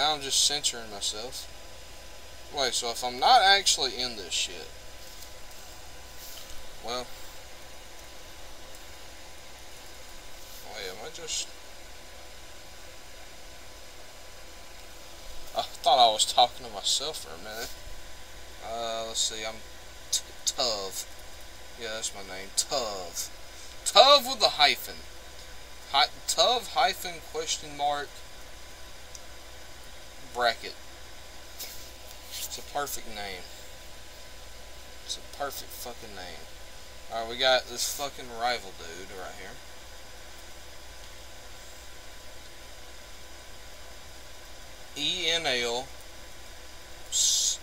Now I'm just censoring myself. Wait, so if I'm not actually in this shit, well, wait, am I just... I thought I was talking to myself for a minute. Uh, let's see, I'm t Tuv. Yeah, that's my name, Tuv. Tuv with a hyphen. Hi hyphen question mark bracket. It's a perfect name. It's a perfect fucking name. Alright, we got this fucking rival dude right here. ENL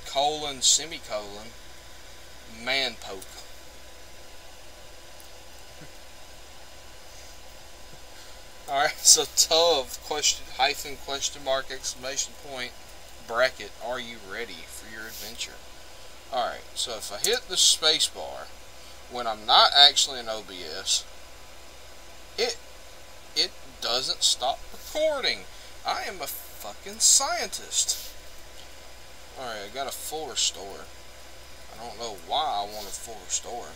colon semicolon man poke. Alright, so Tov question hyphen question mark exclamation point bracket are you ready for your adventure? Alright, so if I hit the space bar when I'm not actually in OBS, it it doesn't stop recording. I am a fucking scientist. Alright, I got a full restore. I don't know why I want a full restore.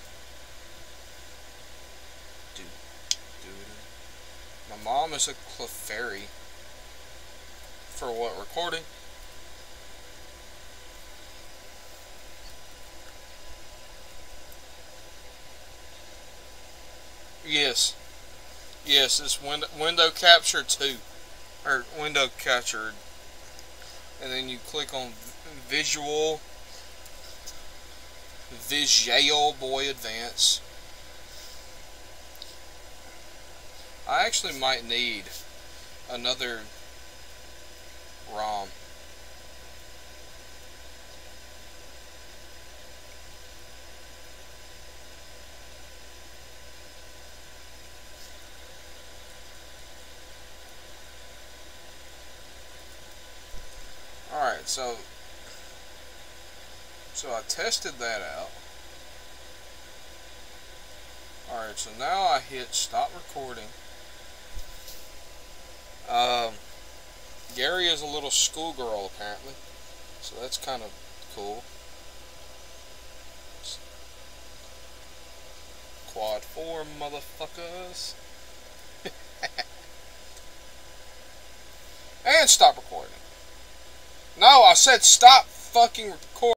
Dude, dude. My mom is a Clefairy. For what, recording? Yes. Yes, it's window, window capture 2. Or window capture. And then you click on visual. Visual Boy Advance. I actually might need another ROM. Alright, so so I tested that out. Alright, so now I hit stop recording. Um, Gary is a little schoolgirl apparently, so that's kind of cool. Quad 4 motherfuckers. and stop recording. No, I said stop fucking recording.